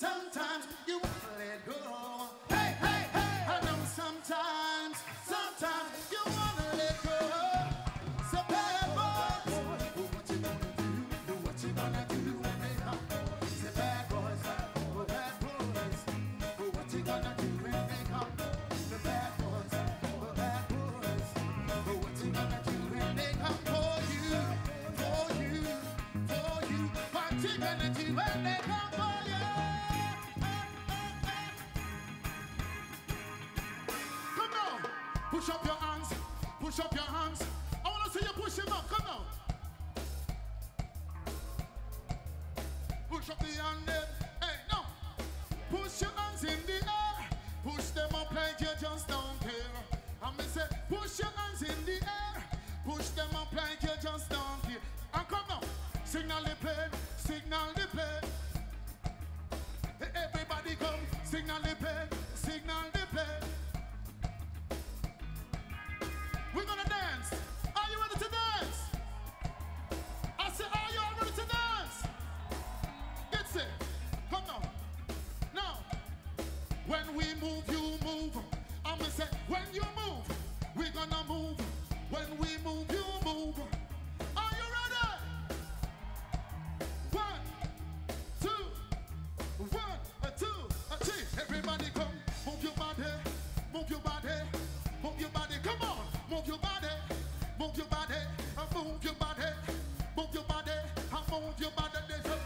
sometimes you wanna let go. Hey, hey, hey! I know sometimes, sometimes you wanna let go. So bad boys, what you gonna do? Do What you gonna do when they come? Say bad boys, oh bad boys, oh what you gonna do when they come? The bad boys, oh bad boys, oh what you gonna do when they come for you, for you, for you? What you gonna do when they? Come push up your hands, push up your hands. I wanna see you push him up. Come on. Push up the hand then. Hey, no. Push your hands in the air. Push them up like you just don't care. I'm gonna say, push your hands in the air. Push them up like you just don't care. And come on. Signal the plane, signal the plane. Everybody come, signal the plane, we move, you move. I'ma say, when you move, we gonna move. When we move, you move. Are you ready? One, two, one, two, three. Everybody come, move your body, move your body, move your body. Come on, move your body, move your body, move your body, move your body, move your body. Move your body. Move your body.